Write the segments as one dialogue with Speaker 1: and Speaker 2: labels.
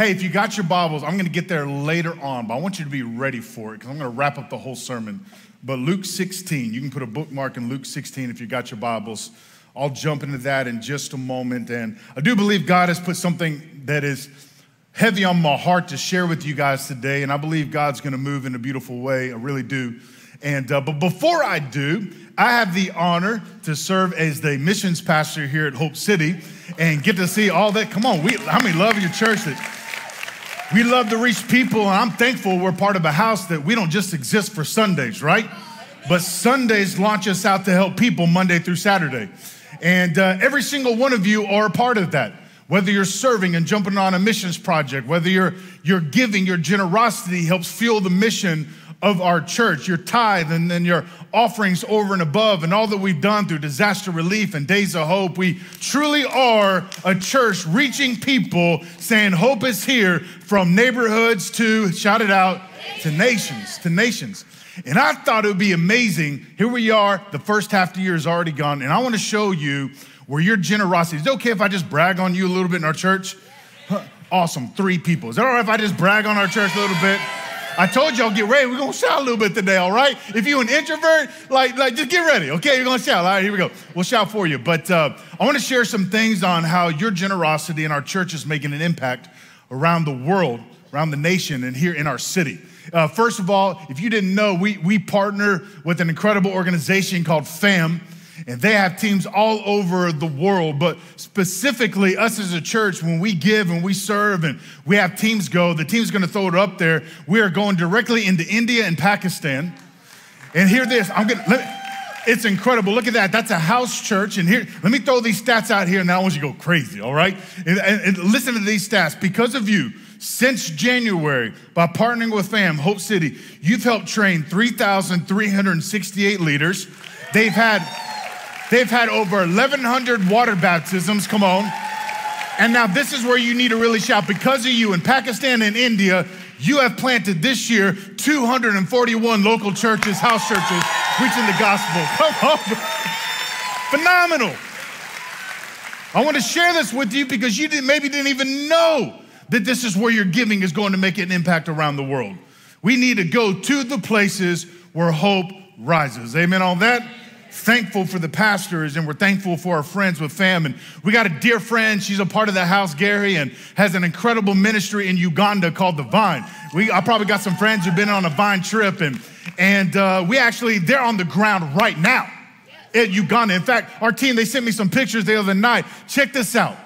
Speaker 1: Hey, if you got your Bibles, I'm going to get there later on, but I want you to be ready for it because I'm going to wrap up the whole sermon. But Luke 16, you can put a bookmark in Luke 16 if you got your Bibles. I'll jump into that in just a moment. And I do believe God has put something that is heavy on my heart to share with you guys today. And I believe God's going to move in a beautiful way. I really do. And uh, but before I do, I have the honor to serve as the missions pastor here at Hope City and get to see all that. Come on, we how many love your church that we love to reach people, and I'm thankful we're part of a house that we don't just exist for Sundays, right? But Sundays launch us out to help people Monday through Saturday. And uh, every single one of you are a part of that. Whether you're serving and jumping on a missions project, whether you're, you're giving, your generosity helps fuel the mission of our church, your tithe and then your offerings over and above, and all that we've done through disaster relief and days of hope. We truly are a church reaching people saying hope is here from neighborhoods to, shout it out, to nations, to nations. And I thought it would be amazing. Here we are, the first half of the year is already gone, and I want to show you where your generosity is okay if I just brag on you a little bit in our church? Awesome, three people. Is that all right if I just brag on our church a little bit? I told y'all get ready. We're gonna shout a little bit today, all right? If you're an introvert, like, like just get ready, okay? You're gonna shout. All right, here we go. We'll shout for you. But uh, I want to share some things on how your generosity in our church is making an impact around the world, around the nation, and here in our city. Uh, first of all, if you didn't know, we, we partner with an incredible organization called FAM. And they have teams all over the world, but specifically us as a church, when we give and we serve and we have teams go, the team's gonna throw it up there. We are going directly into India and Pakistan. And hear this, I'm gonna, let, it's incredible. Look at that. That's a house church. And here, let me throw these stats out here, and I want you to go crazy, all right? And, and, and listen to these stats. Because of you, since January, by partnering with FAM, Hope City, you've helped train 3,368 leaders. They've had They've had over 1,100 water baptisms. Come on. And now this is where you need to really shout. Because of you in Pakistan and India, you have planted this year 241 local churches, house churches, preaching the gospel. Come on. Phenomenal. I want to share this with you because you didn't, maybe didn't even know that this is where your giving is going to make an impact around the world. We need to go to the places where hope rises. Amen on that? Thankful for the pastors and we're thankful for our friends with fam. And we got a dear friend, she's a part of the house, Gary, and has an incredible ministry in Uganda called The Vine. We, I probably got some friends who've been on a Vine trip, and, and uh, we actually, they're on the ground right now in Uganda. In fact, our team, they sent me some pictures the other night. Check this out.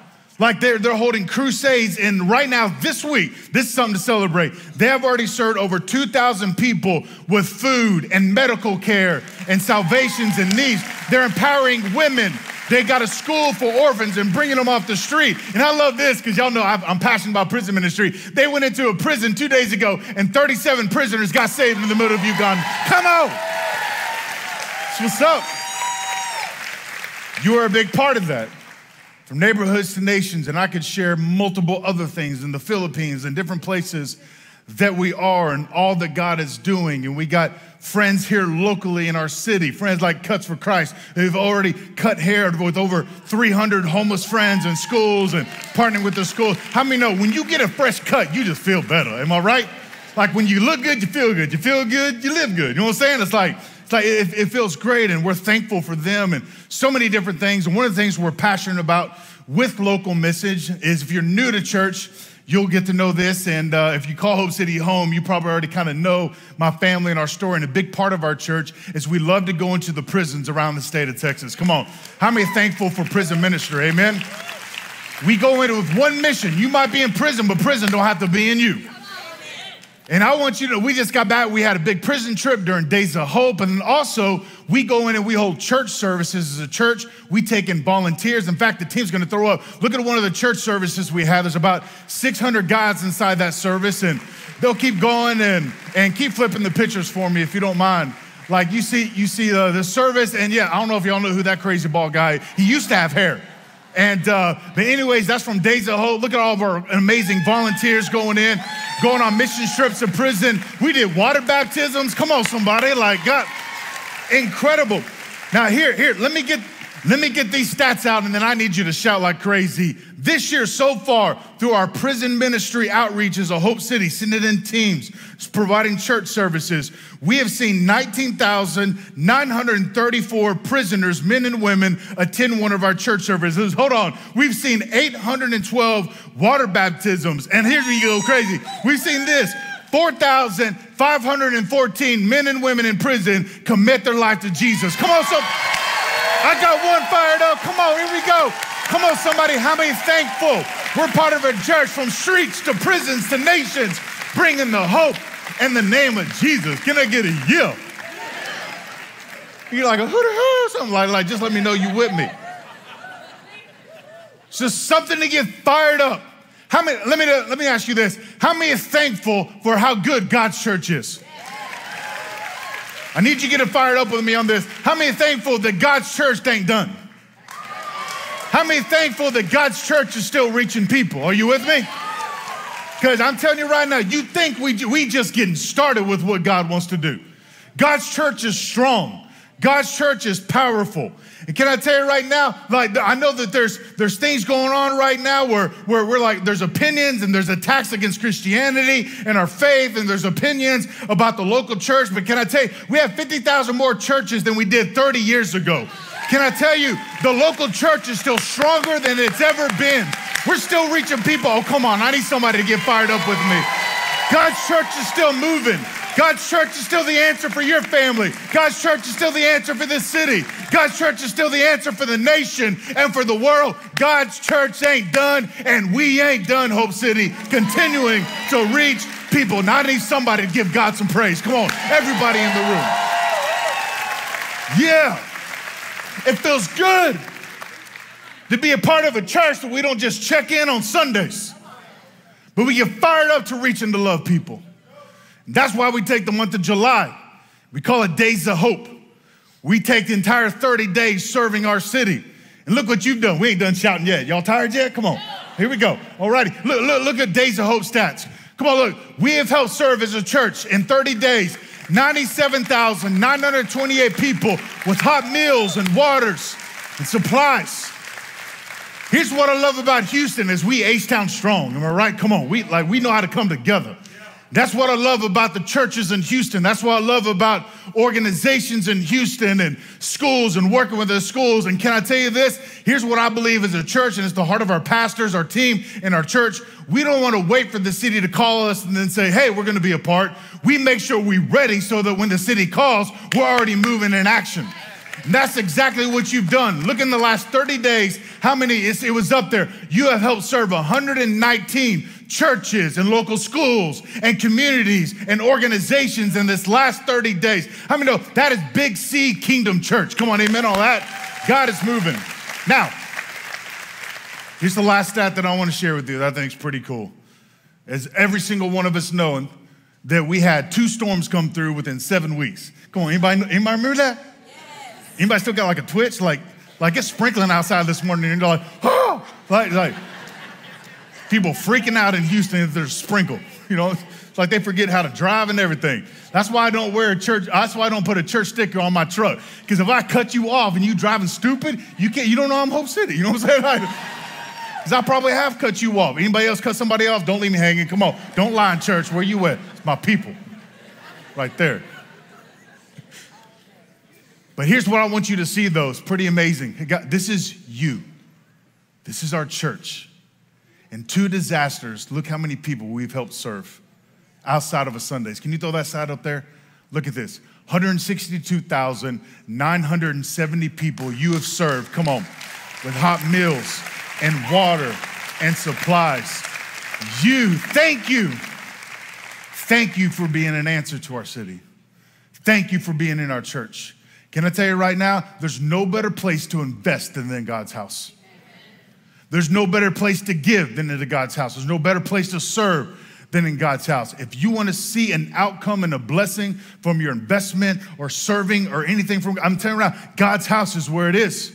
Speaker 1: Like they're, they're holding crusades, and right now, this week, this is something to celebrate. They have already served over 2,000 people with food and medical care and salvations and needs. They're empowering women. They got a school for orphans and bringing them off the street. And I love this because y'all know I'm passionate about prison ministry. They went into a prison two days ago, and 37 prisoners got saved in the middle of Uganda. Come on! That's what's up. You are a big part of that from neighborhoods to nations, and I could share multiple other things in the Philippines and different places that we are and all that God is doing. And we got friends here locally in our city, friends like Cuts for Christ, who've already cut hair with over 300 homeless friends in schools and partnering with the schools. How many know when you get a fresh cut, you just feel better? Am I right? Like when you look good, you feel good. You feel good, you live good. You know what I'm saying? It's like, it's like it, it feels great, and we're thankful for them and so many different things. And one of the things we're passionate about with local message is if you're new to church, you'll get to know this. And uh, if you call Hope City home, you probably already kind of know my family and our story. And a big part of our church is we love to go into the prisons around the state of Texas. Come on. How many thankful for prison ministry? Amen. We go in with one mission. You might be in prison, but prison don't have to be in you. And I want you to, we just got back, we had a big prison trip during Days of Hope. And also, we go in and we hold church services as a church. We take in volunteers. In fact, the team's gonna throw up. Look at one of the church services we have. There's about 600 guys inside that service, and they'll keep going and, and keep flipping the pictures for me if you don't mind. Like you see, you see uh, the service, and yeah, I don't know if y'all know who that crazy ball guy. He used to have hair. And uh, but anyways, that's from Days of Hope. Look at all of our amazing volunteers going in, going on mission trips to prison. We did water baptisms. Come on, somebody! Like God, incredible. Now here, here, let me get Let me get these stats out and then I need you to shout like crazy. This year, so far, through our prison ministry outreach outreaches of Hope City, sending in teams, providing church services, we have seen 19,934 prisoners, men and women, attend one of our church services. Hold on. We've seen 812 water baptisms. And where you go crazy. We've seen this 4,514 men and women in prison commit their life to Jesus. Come on, so. I got one fired up. Come on, here we go. Come on, somebody. How many thankful? We're part of a church from streets to prisons to nations, bringing the hope and the name of Jesus. Can I get a yeah? You're like, who the hell? Something like, like, just let me know you with me. It's just something to get fired up. How many, let me, let me ask you this. How many thankful for how good God's church is? I need you to get it fired up with me on this. How many thankful that God's church ain't done? How many thankful that God's church is still reaching people? Are you with me? Because I'm telling you right now, you think we, we just getting started with what God wants to do. God's church is strong. God's church is powerful. And can I tell you right now, like I know that there's there's things going on right now where, where we're like there's opinions and there's attacks against Christianity and our faith, and there's opinions about the local church. But can I tell you, we have 50,000 more churches than we did 30 years ago. Can I tell you, the local church is still stronger than it's ever been. We're still reaching people. Oh, come on, I need somebody to get fired up with me. God's church is still moving. God's church is still the answer for your family. God's church is still the answer for this city. God's church is still the answer for the nation and for the world. God's church ain't done, and we ain't done, Hope City, continuing to reach people. Now I need somebody to give God some praise. Come on, everybody in the room. Yeah, it feels good to be a part of a church that we don't just check in on Sundays, but we get fired up to reach and to love people. That's why we take the month of July. We call it Days of Hope. We take the entire 30 days serving our city. And look what you've done. We ain't done shouting yet. Y'all tired yet? Come on. Here we go. All righty. Look, look, look at Days of Hope stats. Come on, look. We have helped serve as a church in 30 days 97,928 people with hot meals and waters and supplies. Here's what I love about Houston is we H-Town strong. Am I right? Come on. We like we know how to come together. That's what I love about the churches in Houston. That's what I love about organizations in Houston and schools and working with the schools. And can I tell you this? Here's what I believe as a church, and it's the heart of our pastors, our team, and our church. We don't want to wait for the city to call us and then say, hey, we're going to be a part. We make sure we're ready so that when the city calls, we're already moving in action. And that's exactly what you've done. Look in the last 30 days, how many, it was up there. You have helped serve 119 churches and local schools and communities and organizations in this last 30 days. How many know that is Big C Kingdom Church? Come on, amen, all that. God is moving. Now, here's the last stat that I want to share with you that I think is pretty cool. As every single one of us knowing that we had two storms come through within seven weeks. Come on, anybody, anybody remember that? Anybody still got like a twitch? Like, like it's sprinkling outside this morning and you're like, oh, like, like, people freaking out in Houston if there's sprinkle. You know, it's like they forget how to drive and everything. That's why I don't wear a church. That's why I don't put a church sticker on my truck. Because if I cut you off and you driving stupid, you can't. You don't know I'm Hope City. You know what I'm saying? Because I probably have cut you off. Anybody else cut somebody off? Don't leave me hanging. Come on. Don't lie in church. Where you at? It's my people. Right there. But here's what I want you to see, though. It's pretty amazing. This is you. This is our church. In two disasters, look how many people we've helped serve outside of a Sundays. Can you throw that side up there? Look at this 162,970 people you have served, come on, with hot meals and water and supplies. You, thank you. Thank you for being an answer to our city. Thank you for being in our church. Can I tell you right now, there's no better place to invest than in God's house. There's no better place to give than into God's house. There's no better place to serve than in God's house. If you want to see an outcome and a blessing from your investment or serving or anything from, I'm telling you right now, God's house is where it is.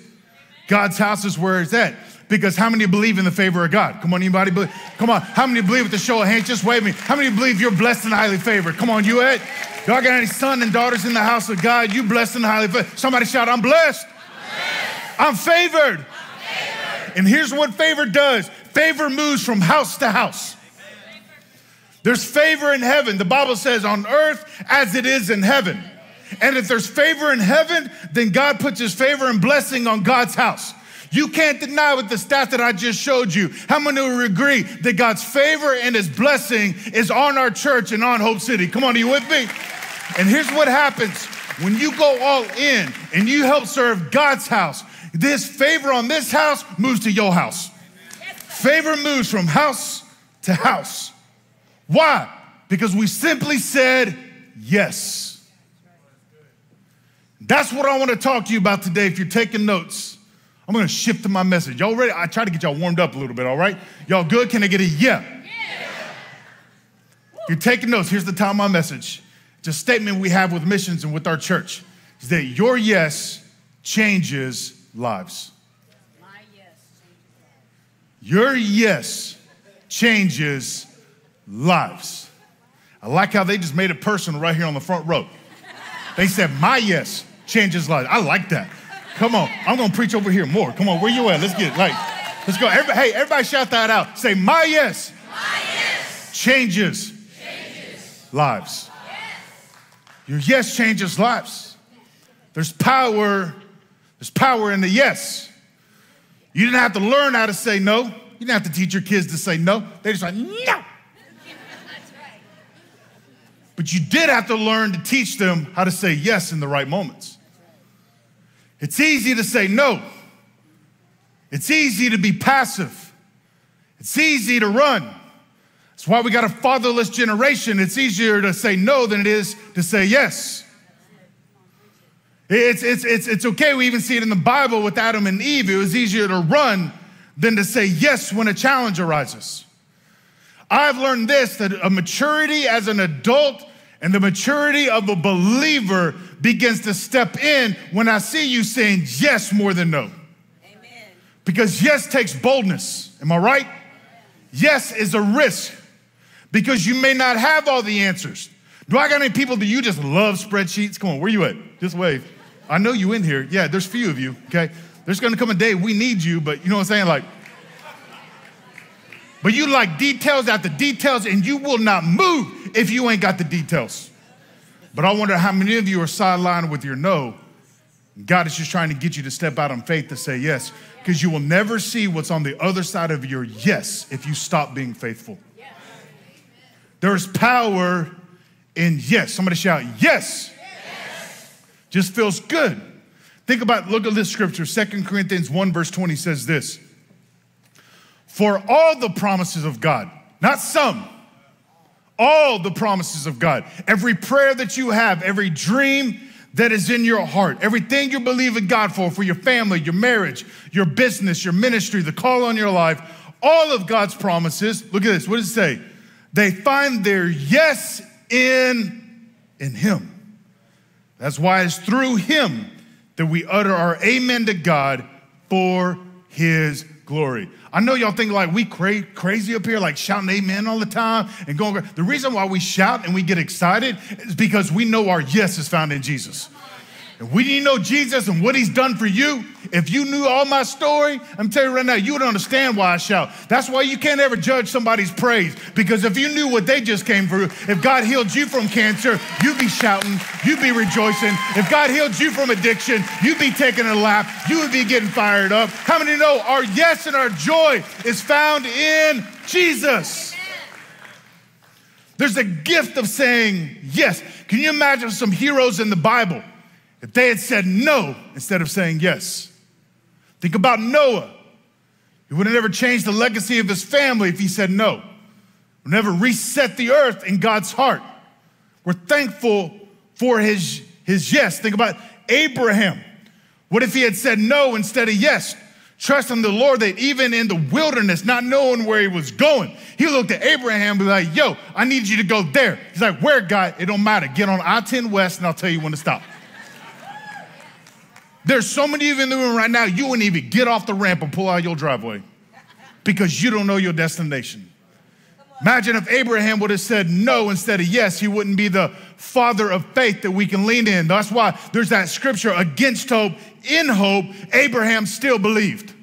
Speaker 1: God's house is where it's at. Because how many believe in the favor of God? Come on, anybody believe? Come on, how many believe with the show of hands? Just wave me. How many believe you're blessed and highly favored? Come on, you Ed. Y'all got any sons and daughters in the house of God? You blessed and highly favored. Somebody shout, I'm blessed. I'm favored. And here's what favor does favor moves from house to house. There's favor in heaven. The Bible says, on earth as it is in heaven. And if there's favor in heaven, then God puts his favor and blessing on God's house. You can't deny with the stats that I just showed you. How many will agree that God's favor and his blessing is on our church and on Hope City? Come on, are you with me? And here's what happens when you go all in and you help serve God's house, this favor on this house moves to your house. Favor moves from house to house. Why? Because we simply said yes. That's what I want to talk to you about today. If you're taking notes, I'm going to shift to my message. Y'all ready? I try to get y'all warmed up a little bit, all right? Y'all good? Can I get a yeah? yeah. If you're taking notes, here's the time of my message. It's a statement we have with missions and with our church is that your yes changes lives. My yes Your yes changes lives. I like how they just made it personal right here on the front row. They said, My yes changes lives. I like that. Come on, I'm gonna preach over here more. Come on, where you at? Let's get like, let's go. Everybody, hey, everybody, shout that out. Say, My yes, my yes. changes, changes. lives. Yes. Your yes changes lives. There's power. There's power in the yes. You didn't have to learn how to say no. You didn't have to teach your kids to say no. They just like no. But you did have to learn to teach them how to say yes in the right moments. It's easy to say no. It's easy to be passive. It's easy to run. That's why we got a fatherless generation. It's easier to say no than it is to say yes. It's, it's, it's, it's okay. We even see it in the Bible with Adam and Eve. It was easier to run than to say yes when a challenge arises. I've learned this that a maturity as an adult and the maturity of a believer begins to step in when I see you saying yes more than no. Amen. Because yes takes boldness. Am I right? Yes is a risk because you may not have all the answers. Do I got any people that you just love spreadsheets? Come on, where you at? Just wave. I know you in here. Yeah, there's few of you, okay? There's gonna come a day we need you, but you know what I'm saying? Like, but you like details after details, and you will not move if you ain't got the details. But I wonder how many of you are sidelined with your no. God is just trying to get you to step out on faith to say yes, because you will never see what's on the other side of your yes if you stop being faithful. There's power in yes. Somebody shout, yes. yes. Just feels good. Think about, look at this scripture. Second Corinthians 1, verse 20 says this for all the promises of God, not some, all the promises of God. Every prayer that you have, every dream that is in your heart, everything you believe in God for, for your family, your marriage, your business, your ministry, the call on your life, all of God's promises. Look at this. What does it say? They find their yes in in him. That's why it's through him that we utter our amen to God for his glory. I know y'all think like we cra- crazy up here, like shouting amen all the time and going. The reason why we shout and we get excited is because we know our yes is found in Jesus. If we didn't know Jesus and what he's done for you, if you knew all my story, I'm telling you right now, you would understand why I shout. That's why you can't ever judge somebody's praise. Because if you knew what they just came through, if God healed you from cancer, you'd be shouting, you'd be rejoicing. If God healed you from addiction, you'd be taking a lap, you would be getting fired up. How many know our yes and our joy is found in Jesus? There's a gift of saying yes. Can you imagine some heroes in the Bible? If they had said no instead of saying yes. Think about Noah. He would have never changed the legacy of his family if he said no. Would never reset the earth in God's heart. We're thankful for his, his yes. Think about Abraham. What if he had said no instead of yes? Trust in the Lord that even in the wilderness, not knowing where he was going, he looked at Abraham and be like, yo, I need you to go there. He's like, where, God? It don't matter. Get on I-10 West and I'll tell you when to stop. There's so many of you in the room right now, you wouldn't even get off the ramp and pull out your driveway because you don't know your destination. Imagine if Abraham would have said no instead of yes, he wouldn't be the father of faith that we can lean in. That's why there's that scripture against hope, in hope, Abraham still believed.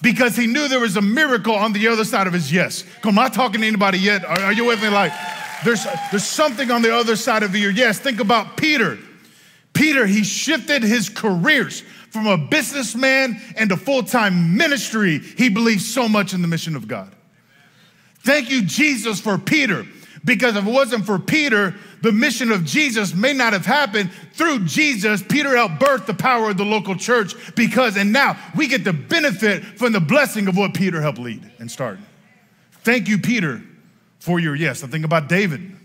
Speaker 1: Because he knew there was a miracle on the other side of his yes. Come, I'm not talking to anybody yet. Are, are you with me? Like, there's, there's something on the other side of your yes. Think about Peter. Peter, he shifted his careers from a businessman into full time ministry. He believed so much in the mission of God. Thank you, Jesus, for Peter. Because if it wasn't for Peter, the mission of Jesus may not have happened. Through Jesus, Peter helped birth the power of the local church because, and now we get the benefit from the blessing of what Peter helped lead and start. Thank you, Peter, for your yes. I think about David.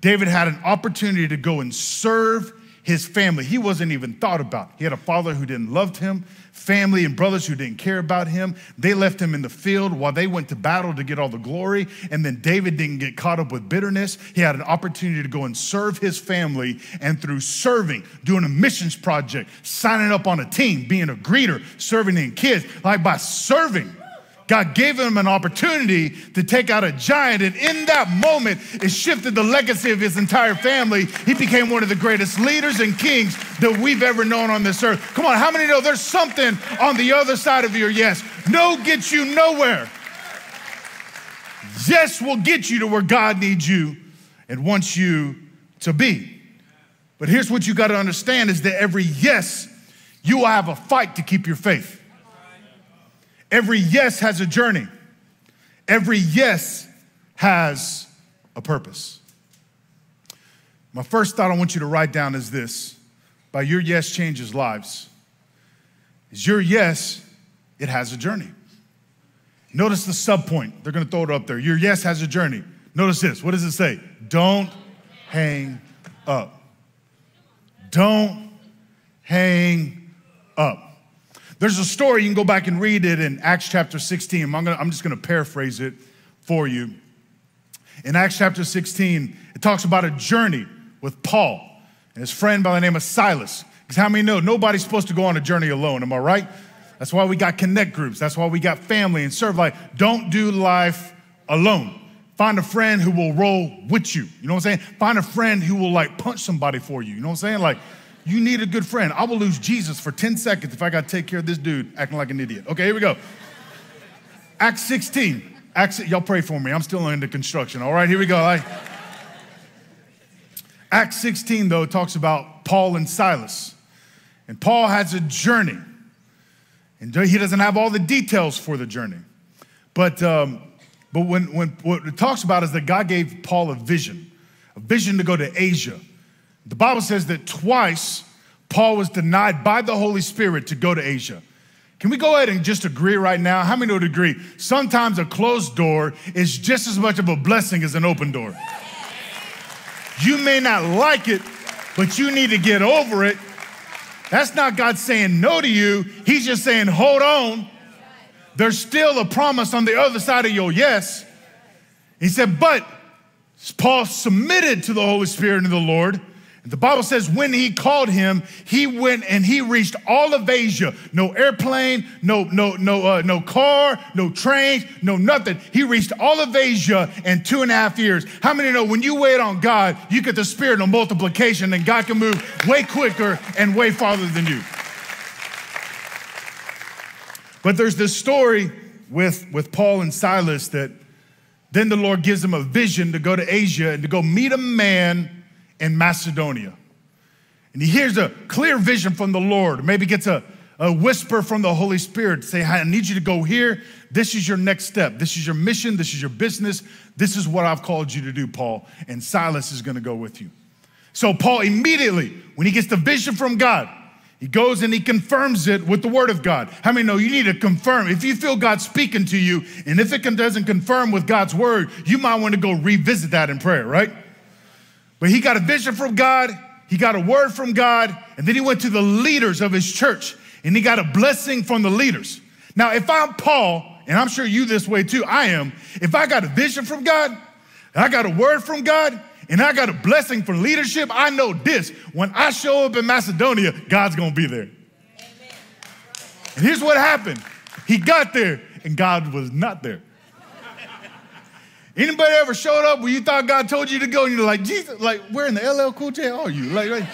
Speaker 1: David had an opportunity to go and serve his family. He wasn't even thought about. He had a father who didn't love him family and brothers who didn't care about him. They left him in the field while they went to battle to get all the glory. And then David didn't get caught up with bitterness. He had an opportunity to go and serve his family. And through serving, doing a missions project, signing up on a team, being a greeter, serving in kids, like by serving, God gave him an opportunity to take out a giant, and in that moment, it shifted the legacy of his entire family. He became one of the greatest leaders and kings that we've ever known on this earth. Come on, how many know there's something on the other side of your yes? No gets you nowhere. Yes will get you to where God needs you and wants you to be. But here's what you got to understand is that every yes, you will have a fight to keep your faith. Every yes has a journey. Every yes has a purpose. My first thought I want you to write down is this by your yes changes lives. Is your yes, it has a journey. Notice the subpoint. They're going to throw it up there. Your yes has a journey. Notice this. What does it say? Don't hang up. Don't hang up. There's a story, you can go back and read it in Acts chapter 16. I'm, gonna, I'm just going to paraphrase it for you. In Acts chapter 16, it talks about a journey with Paul and his friend by the name of Silas. Because how many know nobody's supposed to go on a journey alone? Am I right? That's why we got connect groups. That's why we got family and serve life. Don't do life alone. Find a friend who will roll with you. You know what I'm saying? Find a friend who will like punch somebody for you. You know what I'm saying? Like, you need a good friend. I will lose Jesus for 10 seconds if I got to take care of this dude acting like an idiot. Okay, here we go. Acts 16. Acts, y'all pray for me. I'm still into construction. All right, here we go. I, Acts 16, though, talks about Paul and Silas. And Paul has a journey. And he doesn't have all the details for the journey. But, um, but when, when, what it talks about is that God gave Paul a vision, a vision to go to Asia. The Bible says that twice Paul was denied by the Holy Spirit to go to Asia. Can we go ahead and just agree right now? How many would agree? Sometimes a closed door is just as much of a blessing as an open door. You may not like it, but you need to get over it. That's not God saying no to you. He's just saying, hold on. There's still a promise on the other side of your yes. He said, but Paul submitted to the Holy Spirit and the Lord. The Bible says when he called him, he went and he reached all of Asia. No airplane, no no no uh, no car, no train, no nothing. He reached all of Asia in two and a half years. How many know when you wait on God, you get the spirit of multiplication, and God can move way quicker and way farther than you. But there's this story with with Paul and Silas that then the Lord gives them a vision to go to Asia and to go meet a man in Macedonia. And he hears a clear vision from the Lord, maybe gets a, a whisper from the Holy Spirit say, I need you to go here. This is your next step. This is your mission. This is your business. This is what I've called you to do, Paul. And Silas is going to go with you. So, Paul immediately, when he gets the vision from God, he goes and he confirms it with the word of God. How many know you need to confirm? If you feel God speaking to you, and if it doesn't confirm with God's word, you might want to go revisit that in prayer, right? But he got a vision from God, he got a word from God, and then he went to the leaders of his church and he got a blessing from the leaders. Now, if I'm Paul, and I'm sure you this way too, I am, if I got a vision from God, I got a word from God, and I got a blessing for leadership, I know this. When I show up in Macedonia, God's gonna be there. And here's what happened He got there, and God was not there. Anybody ever showed up where you thought God told you to go and you're like, Jesus, like, where in the LL Cool J are you? Like, like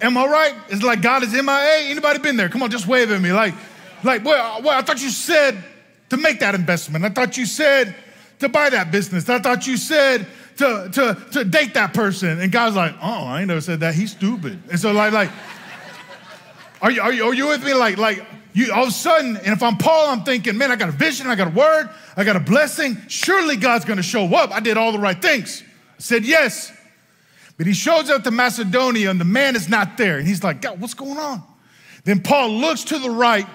Speaker 1: am I right? It's like God is MIA. Anybody been there? Come on, just wave at me. Like, like, well, uh, well, I thought you said to make that investment. I thought you said to buy that business. I thought you said to, to, to date that person. And God's like, oh, I ain't never said that. He's stupid. And so like, like, are you, are you, are you with me? Like, like, you, all of a sudden, and if I'm Paul, I'm thinking, man, I got a vision, I got a word, I got a blessing. Surely God's gonna show up. I did all the right things. I said yes. But he shows up to Macedonia and the man is not there. And he's like, God, what's going on? Then Paul looks to the right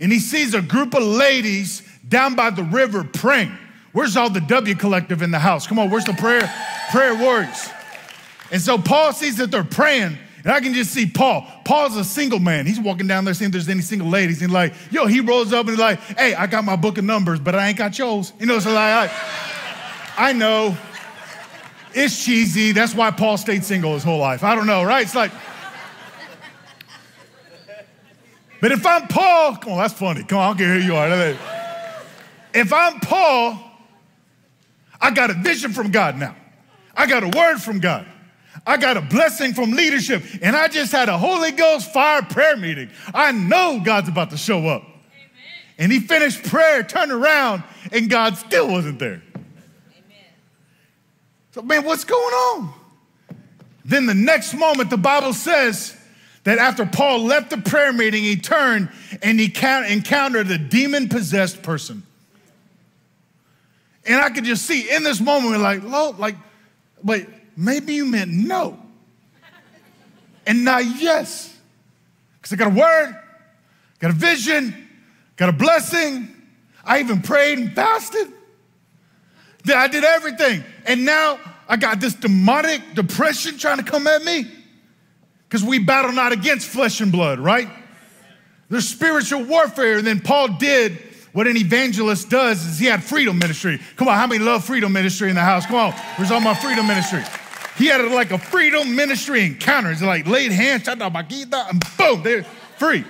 Speaker 1: and he sees a group of ladies down by the river praying. Where's all the W collective in the house? Come on, where's the prayer, prayer warriors? And so Paul sees that they're praying and I can just see Paul. Paul's a single man. He's walking down there seeing if there's any single ladies. And like, yo, he rolls up and he's like, hey, I got my book of numbers, but I ain't got yours. You know, so like, I, I know it's cheesy. That's why Paul stayed single his whole life. I don't know, right? It's like, but if I'm Paul, come on, that's funny. Come on, I can hear you are. If I'm Paul, I got a vision from God now. I got a word from God. I got a blessing from leadership, and I just had a Holy Ghost fire prayer meeting. I know God's about to show up. Amen. And he finished prayer, turned around, and God still wasn't there. Amen. So, man, what's going on? Then the next moment, the Bible says that after Paul left the prayer meeting, he turned and he encountered a demon possessed person. And I could just see in this moment, we're like, Lord, like, wait, maybe you meant no and not yes. Because I got a word, got a vision, got a blessing. I even prayed and fasted. I did everything. And now I got this demonic depression trying to come at me. Because we battle not against flesh and blood, right? There's spiritual warfare. And then Paul did what an evangelist does is he had freedom ministry. Come on, how many love freedom ministry in the house? Come on, where's all my freedom ministry? He had like a freedom ministry encounter. It's like laid hands, and boom, they're free.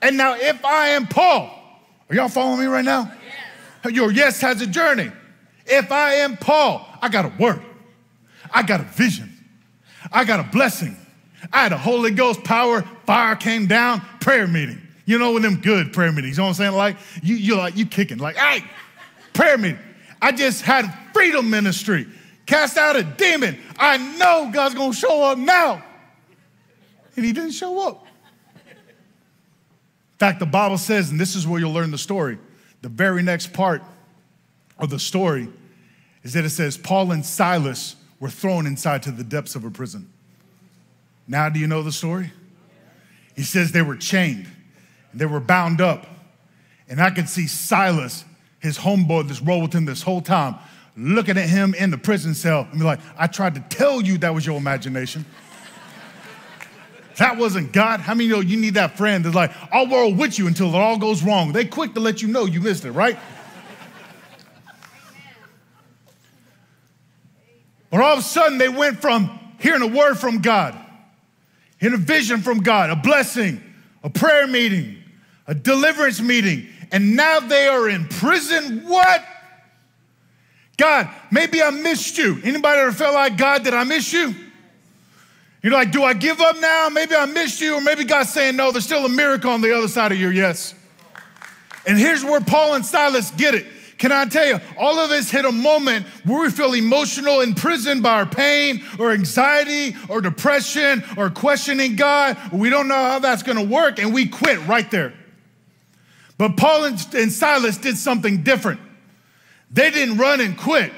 Speaker 1: And now, if I am Paul, are y'all following me right now? Yes. Your yes has a journey. If I am Paul, I got a word, I got a vision, I got a blessing. I had a Holy Ghost power, fire came down, prayer meeting. You know, when them good prayer meetings, you know what I'm saying? Like, you, you're like, you kicking, like, hey, prayer meeting. I just had freedom ministry cast out a demon. I know God's gonna show up now. And he didn't show up. In fact, the Bible says, and this is where you'll learn the story, the very next part of the story is that it says Paul and Silas were thrown inside to the depths of a prison. Now, do you know the story? He says they were chained, and they were bound up. And I could see Silas, his homeboy that's rolled with him this whole time, looking at him in the prison cell and be like, I tried to tell you that was your imagination. that wasn't God. How many know you need that friend that's like, I'll roll with you until it all goes wrong? They quick to let you know you missed it, right? But all of a sudden, they went from hearing a word from God, hearing a vision from God, a blessing, a prayer meeting, a deliverance meeting, and now they are in prison. What? God, maybe I missed you. Anybody ever felt like, God, did I miss you? You're like, do I give up now? Maybe I missed you, or maybe God's saying, no, there's still a miracle on the other side of your yes. And here's where Paul and Silas get it. Can I tell you, all of us hit a moment where we feel emotional, imprisoned by our pain or anxiety or depression or questioning God. We don't know how that's gonna work, and we quit right there. But Paul and, and Silas did something different. They didn't run and quit.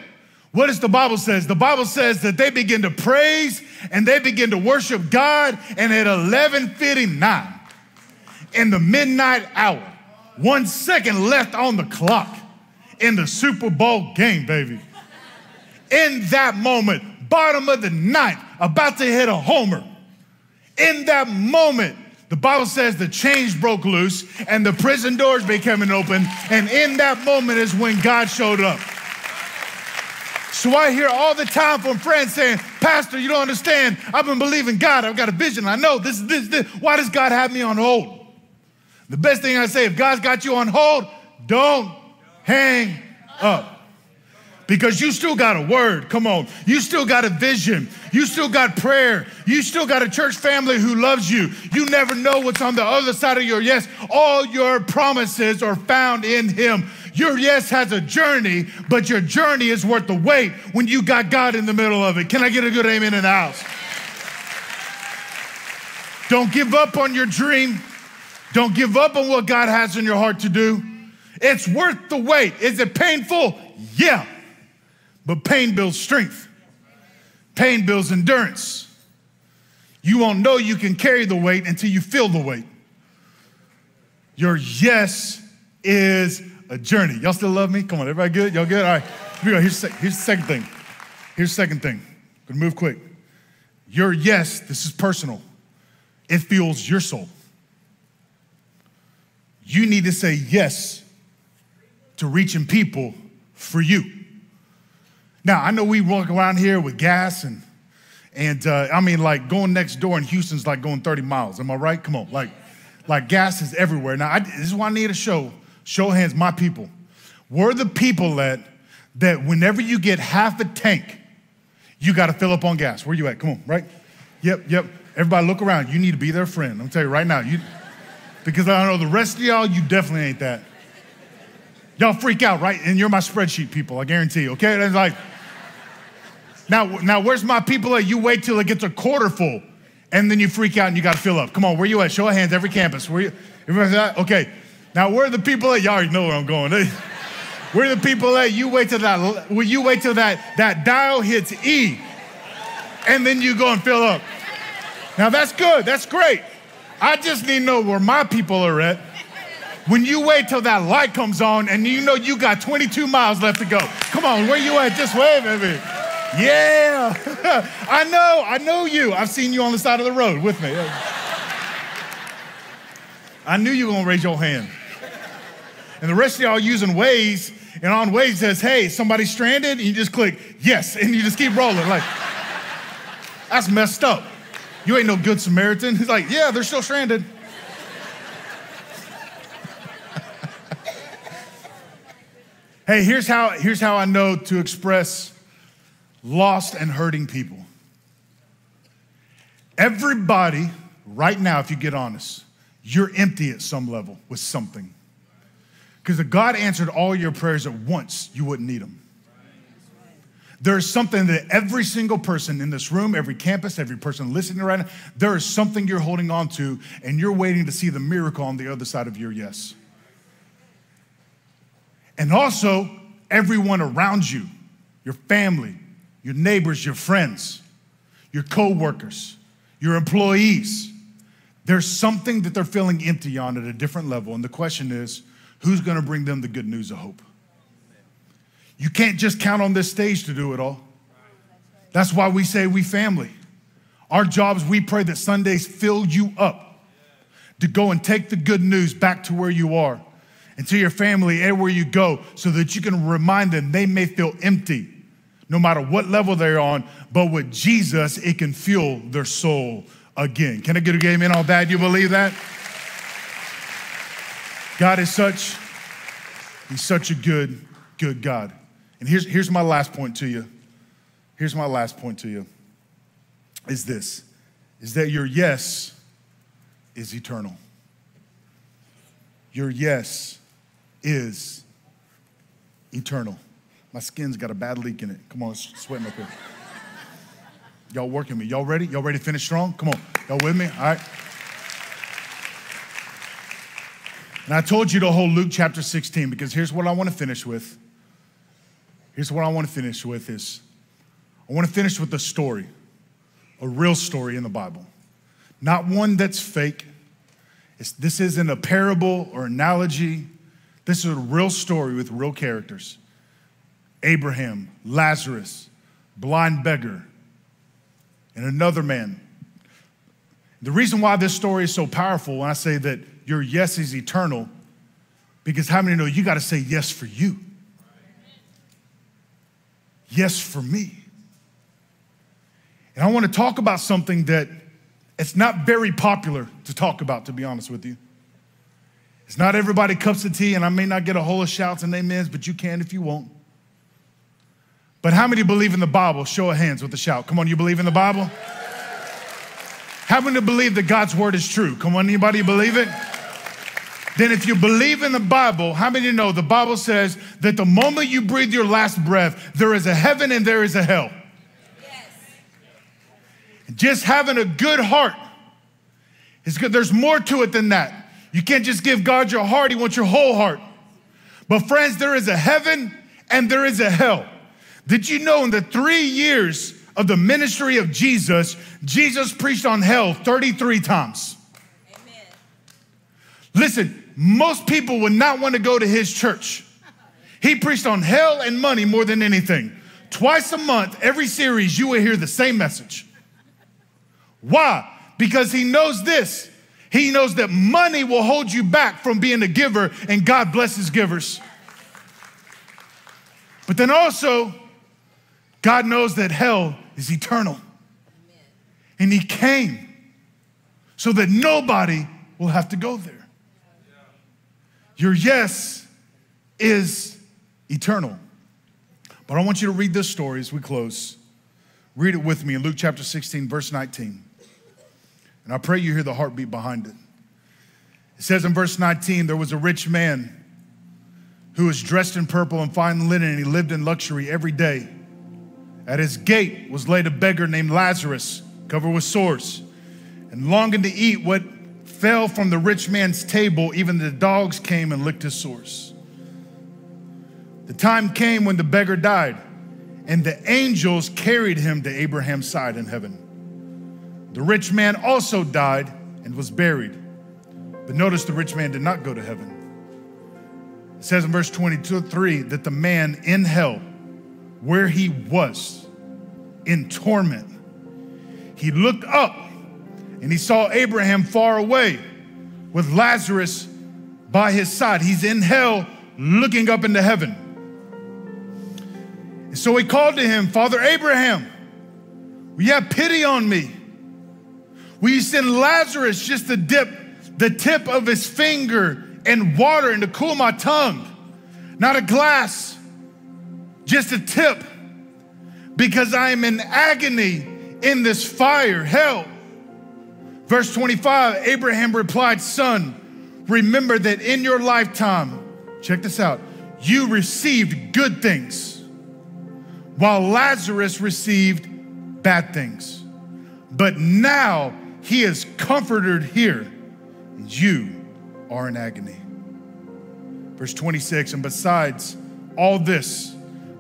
Speaker 1: What does the Bible says? The Bible says that they begin to praise and they begin to worship God. And at 11:59, in the midnight hour, one second left on the clock in the Super Bowl game, baby. In that moment, bottom of the ninth, about to hit a homer. In that moment, the Bible says the chains broke loose and the prison doors became open. And in that moment is when God showed up. So I hear all the time from friends saying, Pastor, you don't understand. I've been believing God. I've got a vision. I know this is this, this. Why does God have me on hold? The best thing I say, if God's got you on hold, don't hang up. Because you still got a word. Come on. You still got a vision. You still got prayer. You still got a church family who loves you. You never know what's on the other side of your yes. All your promises are found in Him. Your yes has a journey, but your journey is worth the wait when you got God in the middle of it. Can I get a good amen in the house? Don't give up on your dream. Don't give up on what God has in your heart to do. It's worth the wait. Is it painful? Yeah. But pain builds strength, pain builds endurance. You won't know you can carry the weight until you feel the weight. Your yes is a journey. Y'all still love me? Come on, everybody good? Y'all good? All right, here go. Here's, here's the second thing. Here's the second thing. Gonna move quick. Your yes, this is personal, it fuels your soul. You need to say yes to reaching people for you. Now, I know we walk around here with gas and and uh, I mean, like going next door in Houston's like going 30 miles. Am I right? Come on, like, like gas is everywhere. Now, I, this is why I need to show, show hands, my people. We're the people that, that whenever you get half a tank, you got to fill up on gas. Where you at? Come on, right? Yep, yep. Everybody look around. You need to be their friend. I'm tell you right now. You, because I know the rest of y'all, you definitely ain't that. Y'all freak out, right? And you're my spreadsheet people, I guarantee you, okay? Like, now, now where's my people at? You wait till it gets a quarter full, and then you freak out and you got to fill up. Come on, where you at? Show of hands, every campus. Where you? Everybody that? Okay. Now, where are the people at? Y'all already know where I'm going. Where are the people at? You wait till that. Will you wait till that that dial hits E, and then you go and fill up? Now that's good. That's great. I just need to know where my people are at. When you wait till that light comes on and you know you got 22 miles left to go. Come on, where you at? Just wave at me. Yeah. I know, I know you. I've seen you on the side of the road with me. I knew you were gonna raise your hand. And the rest of y'all using Waze, and on Waze says, hey, somebody stranded, and you just click yes, and you just keep rolling. Like, that's messed up. You ain't no good Samaritan. He's like, yeah, they're still stranded. hey, here's how, here's how I know to express lost and hurting people. Everybody, right now, if you get honest, you're empty at some level with something. Because if God answered all your prayers at once, you wouldn't need them. There is something that every single person in this room, every campus, every person listening right now, there is something you're holding on to, and you're waiting to see the miracle on the other side of your yes. And also, everyone around you, your family, your neighbors, your friends, your co-workers, your employees. There's something that they're feeling empty on at a different level. And the question is, who's gonna bring them the good news of hope? You can't just count on this stage to do it all. That's why we say we family. Our jobs, we pray that Sundays fill you up to go and take the good news back to where you are and to your family everywhere you go so that you can remind them they may feel empty no matter what level they're on, but with Jesus, it can fuel their soul again. Can I get a amen on that? You believe that? God is such, He's such a good, good God. And here's, here's my last point to you. Here's my last point to you is this is that your yes is eternal. Your yes is eternal. My skin's got a bad leak in it. Come on, sweating up here. Y'all working me. Y'all ready? Y'all ready to finish strong? Come on. Y'all with me? All right. And I told you to hold Luke chapter 16 because here's what I want to finish with. Here's what I want to finish with is I want to finish with a story, a real story in the Bible. Not one that's fake. It's, this isn't a parable or analogy. This is a real story with real characters. Abraham, Lazarus, blind beggar, and another man. The reason why this story is so powerful when I say that your yes is eternal, because how many know you got to say yes for you? Yes for me. And I want to talk about something that it's not very popular to talk about, to be honest with you. It's not everybody cups of tea, and I may not get a whole of shouts and amens, but you can if you want. But how many believe in the Bible? Show of hands with a shout. Come on, you believe in the Bible? How many believe that God's word is true? Come on, anybody believe it? Then, if you believe in the Bible, how many know the Bible says that the moment you breathe your last breath, there is a heaven and there is a hell? Yes. Just having a good heart is good. There's more to it than that. You can't just give God your heart, He wants your whole heart. But, friends, there is a heaven and there is a hell. Did you know in the three years of the ministry of Jesus, Jesus preached on hell 33 times? Amen. Listen, most people would not want to go to his church. He preached on hell and money more than anything. Twice a month, every series, you will hear the same message. Why? Because he knows this he knows that money will hold you back from being a giver, and God blesses givers. But then also, God knows that hell is eternal. And He came so that nobody will have to go there. Your yes is eternal. But I want you to read this story as we close. Read it with me in Luke chapter 16, verse 19. And I pray you hear the heartbeat behind it. It says in verse 19 there was a rich man who was dressed in purple and fine linen, and he lived in luxury every day. At his gate was laid a beggar named Lazarus, covered with sores, and longing to eat what fell from the rich man's table, even the dogs came and licked his sores. The time came when the beggar died, and the angels carried him to Abraham's side in heaven. The rich man also died and was buried. But notice the rich man did not go to heaven. It says in verse 22 3 that the man in hell, where he was in torment, he looked up and he saw Abraham far away with Lazarus by his side. He's in hell looking up into heaven. And so he called to him, Father Abraham, will you have pity on me? Will you send Lazarus just to dip the tip of his finger in water and to cool my tongue? Not a glass, just a tip, because I am in agony in this fire, hell. Verse 25 Abraham replied, Son, remember that in your lifetime, check this out, you received good things, while Lazarus received bad things. But now he is comforted here, and you are in agony. Verse 26 And besides all this,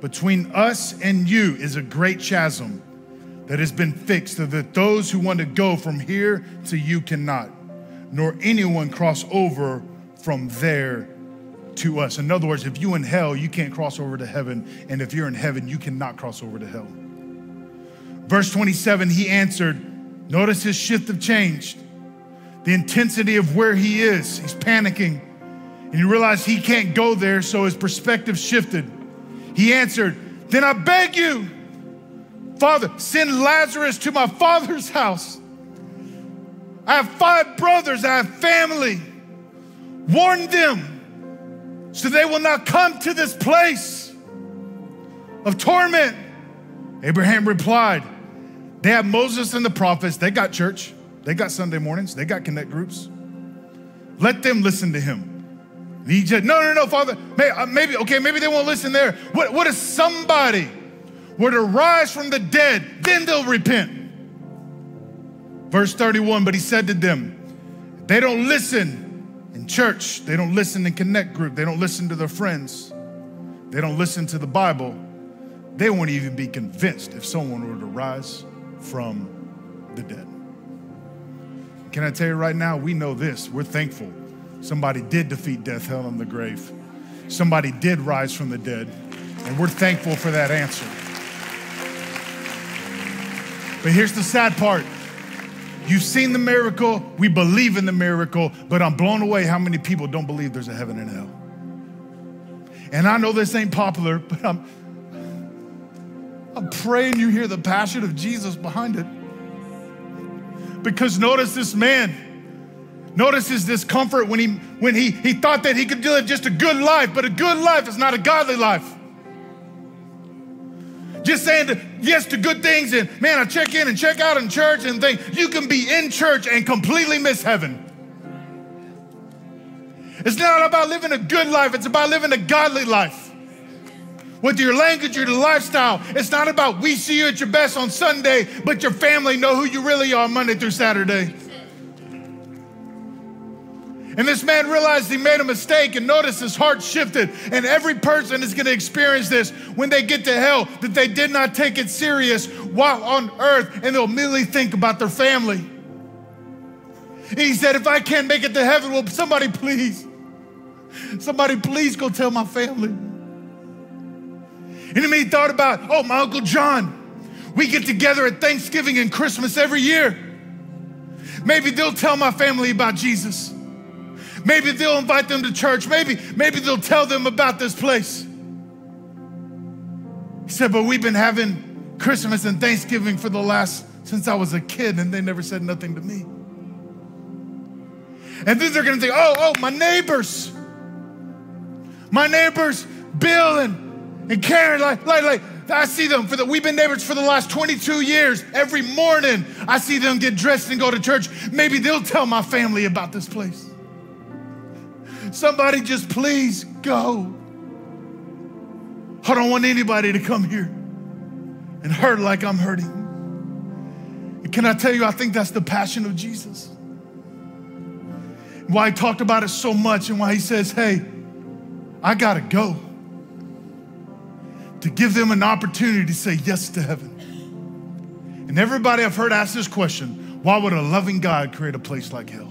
Speaker 1: between us and you is a great chasm that has been fixed so that those who want to go from here to you cannot, nor anyone cross over from there to us. In other words, if you in hell, you can't cross over to heaven, and if you're in heaven, you cannot cross over to hell. Verse 27, he answered, Notice his shift of changed. The intensity of where he is. He's panicking. And he realized he can't go there, so his perspective shifted. He answered, Then I beg you, Father, send Lazarus to my father's house. I have five brothers, I have family. Warn them so they will not come to this place of torment. Abraham replied, they have Moses and the prophets. They got church. They got Sunday mornings. They got connect groups. Let them listen to him. He No, no, no, Father. Uh, maybe, okay, maybe they won't listen there. What, what if somebody were to rise from the dead? Then they'll repent. Verse 31 But he said to them, They don't listen in church. They don't listen in connect group. They don't listen to their friends. They don't listen to the Bible. They won't even be convinced if someone were to rise from the dead. Can I tell you right now, we know this. We're thankful. Somebody did defeat death, hell, and the grave. Somebody did rise from the dead, and we're thankful for that answer. But here's the sad part. You've seen the miracle, we believe in the miracle, but I'm blown away how many people don't believe there's a heaven and hell. And I know this ain't popular, but I'm I'm praying you hear the passion of Jesus behind it. Because notice this man, Notice his discomfort when he when he he thought that he could live just a good life, but a good life is not a godly life. Just saying to, yes to good things and man, I check in and check out in church and think you can be in church and completely miss heaven. It's not about living a good life, it's about living a godly life. With your language, your lifestyle, it's not about we see you at your best on Sunday, but your family know who you really are Monday through Saturday. And this man realized he made a mistake and noticed his heart shifted. And every person is going to experience this when they get to hell that they did not take it serious while on earth and they'll immediately think about their family. And he said, If I can't make it to heaven, will somebody please, somebody please go tell my family. And then he thought about, oh, my Uncle John. We get together at Thanksgiving and Christmas every year. Maybe they'll tell my family about Jesus. Maybe they'll invite them to church. Maybe, maybe they'll tell them about this place. He said, but we've been having Christmas and Thanksgiving for the last, since I was a kid, and they never said nothing to me. And then they're gonna think, oh, oh, my neighbors. My neighbors, Bill and, and Karen, like, like, like, I see them for the we've been neighbors for the last 22 years. Every morning I see them get dressed and go to church. Maybe they'll tell my family about this place. Somebody just please go. I don't want anybody to come here and hurt like I'm hurting. And can I tell you, I think that's the passion of Jesus. Why he talked about it so much and why he says, hey, I gotta go. To give them an opportunity to say yes to heaven. And everybody I've heard ask this question why would a loving God create a place like hell?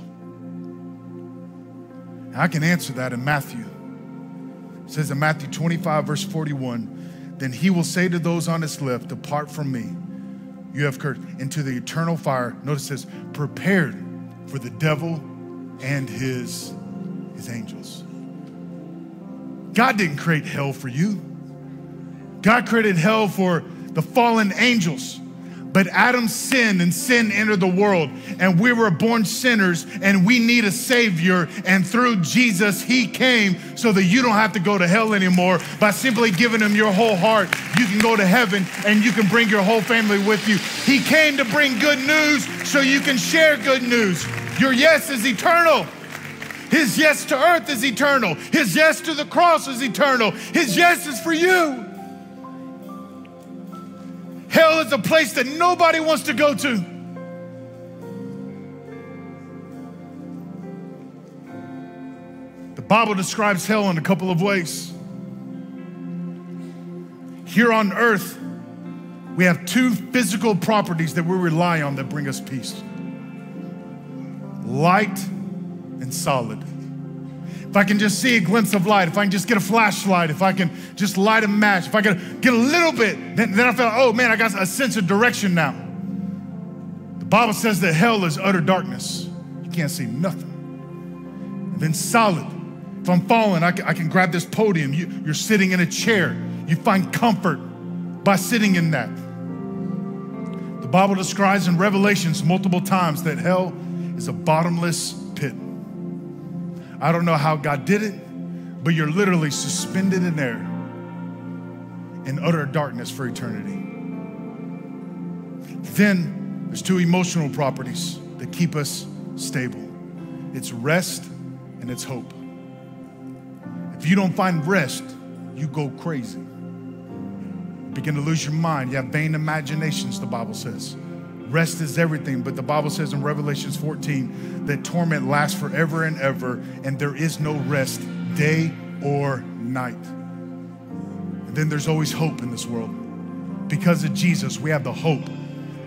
Speaker 1: I can answer that in Matthew. It says in Matthew 25, verse 41, then he will say to those on his left, Depart from me. You have cursed into the eternal fire. Notice this prepared for the devil and his, his angels. God didn't create hell for you. God created hell for the fallen angels. But Adam sinned and sin entered the world, and we were born sinners, and we need a Savior. And through Jesus, He came so that you don't have to go to hell anymore. By simply giving Him your whole heart, you can go to heaven and you can bring your whole family with you. He came to bring good news so you can share good news. Your yes is eternal. His yes to earth is eternal. His yes to the cross is eternal. His yes is for you. Hell is a place that nobody wants to go to. The Bible describes hell in a couple of ways. Here on earth, we have two physical properties that we rely on that bring us peace light and solid. If I can just see a glimpse of light, if I can just get a flashlight, if I can just light a match, if I can get a little bit, then, then I felt, oh man, I got a sense of direction now. The Bible says that hell is utter darkness. You can't see nothing. And then solid. If I'm falling, I can, I can grab this podium. You, you're sitting in a chair. You find comfort by sitting in that. The Bible describes in Revelations multiple times that hell is a bottomless. I don't know how God did it, but you're literally suspended in there in utter darkness for eternity. Then there's two emotional properties that keep us stable it's rest and it's hope. If you don't find rest, you go crazy. You begin to lose your mind. You have vain imaginations, the Bible says. Rest is everything, but the Bible says in Revelations 14 that torment lasts forever and ever, and there is no rest day or night. And then there's always hope in this world. Because of Jesus, we have the hope.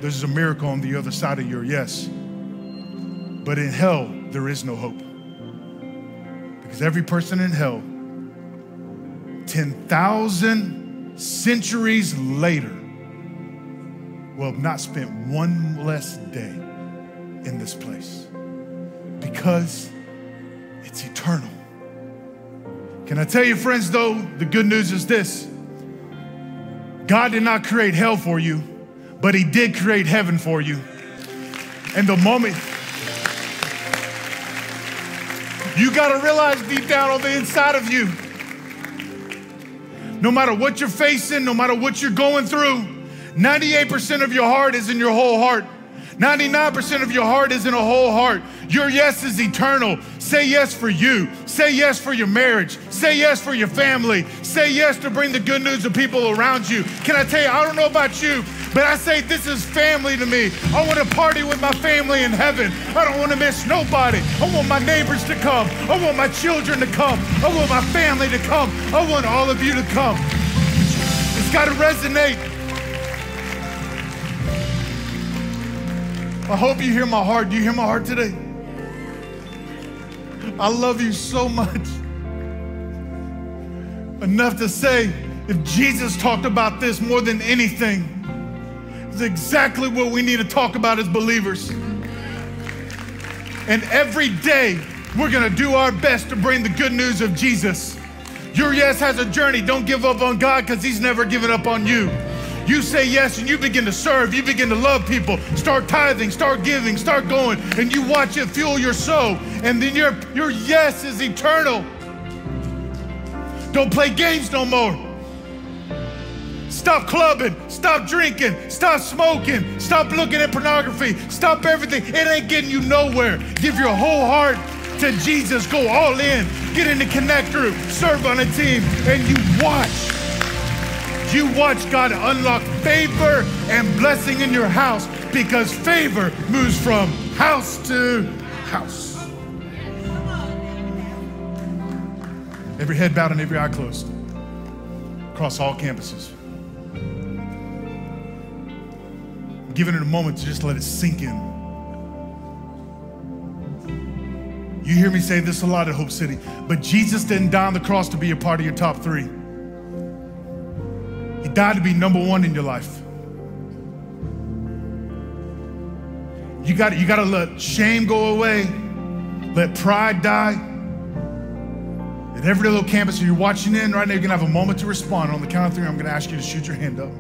Speaker 1: There's a miracle on the other side of your yes. But in hell, there is no hope. Because every person in hell, 10,000 centuries later, will have not spent one less day in this place because it's eternal. Can I tell you, friends, though, the good news is this God did not create hell for you, but He did create heaven for you. And the moment, You got to realize deep down on the inside of you, no matter what you're facing, no matter what you're going through, 98% of your heart is in your whole heart. 99% of your heart is in a whole heart. Your yes is eternal. Say yes for you. Say yes for your marriage. Say yes for your family. Say yes to bring the good news to people around you. Can I tell you, I don't know about you, but I say this is family to me. I want to party with my family in heaven. I don't want to miss nobody. I want my neighbors to come. I want my children to come. I want my family to come. I want all of you to come. It's got to resonate. I hope you hear my heart. Do you hear my heart today? I love you so much. Enough to say, if Jesus talked about this more than anything, it's exactly what we need to talk about as believers. And every day, we're gonna do our best to bring the good news of Jesus. Your yes has a journey. Don't give up on God because He's never given up on you. You say yes and you begin to serve, you begin to love people, start tithing, start giving, start going, and you watch it fuel your soul. And then your, your yes is eternal. Don't play games no more. Stop clubbing, stop drinking, stop smoking, stop looking at pornography, stop everything. It ain't getting you nowhere. Give your whole heart to Jesus. Go all in. Get in the connect group, serve on a team, and you watch you watch God unlock favor and blessing in your house because favor moves from house to house. Every head bowed and every eye closed across all campuses. I'm giving it a moment to just let it sink in. You hear me say this a lot at Hope City, but Jesus didn't die on the cross to be a part of your top three. Died to be number one in your life. You got you got to let shame go away, let pride die. At every little campus you're watching in right now, you're gonna have a moment to respond. On the count of three, I'm gonna ask you to shoot your hand up.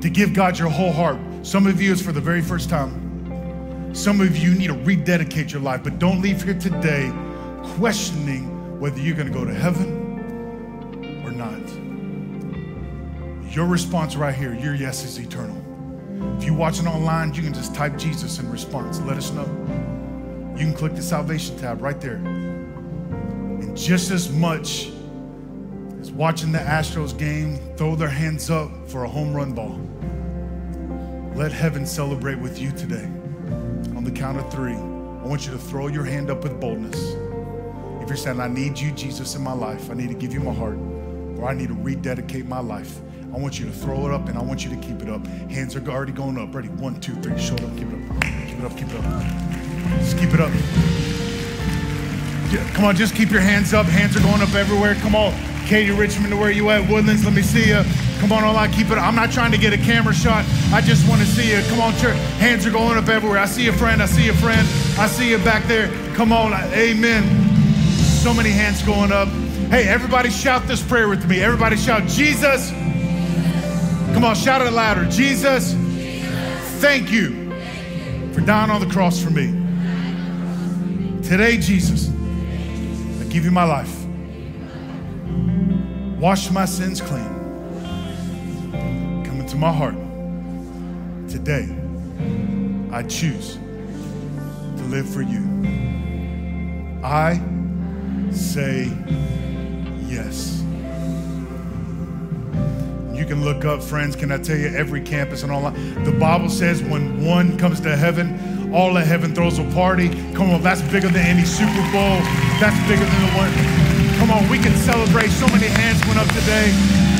Speaker 1: To give God your whole heart. Some of you, it's for the very first time. Some of you need to rededicate your life, but don't leave here today questioning whether you're gonna go to heaven Your response right here, your yes is eternal. If you're watching online, you can just type Jesus in response. Let us know. You can click the salvation tab right there. And just as much as watching the Astros game, throw their hands up for a home run ball. Let heaven celebrate with you today. On the count of three, I want you to throw your hand up with boldness. If you're saying, I need you, Jesus, in my life, I need to give you my heart, or I need to rededicate my life. I want you to throw it up and I want you to keep it up. Hands are already going up. Ready? One, two, three. Show it up. Keep it up. Keep it up. Keep it up. Just keep it up. Yeah, come on, just keep your hands up. Hands are going up everywhere. Come on. Katy Richmond, where you at? Woodlands, let me see you. Come on online, keep it up. I'm not trying to get a camera shot. I just want to see you. Come on, church. Hands are going up everywhere. I see a friend. I see a friend. I see you back there. Come on. Amen. So many hands going up. Hey, everybody shout this prayer with me. Everybody shout, Jesus. Come on, shout it louder. Jesus, thank you for dying on the cross for me. Today, Jesus, I give you my life. Wash my sins clean. Come into my heart. Today, I choose to live for you. I say yes. Can look up, friends. Can I tell you, every campus and all. The Bible says when one comes to heaven, all of heaven throws a party. Come on, that's bigger than any Super Bowl. That's bigger than the one. Come on, we can celebrate. So many hands went up today.